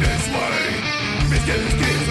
this way. Misgivings keep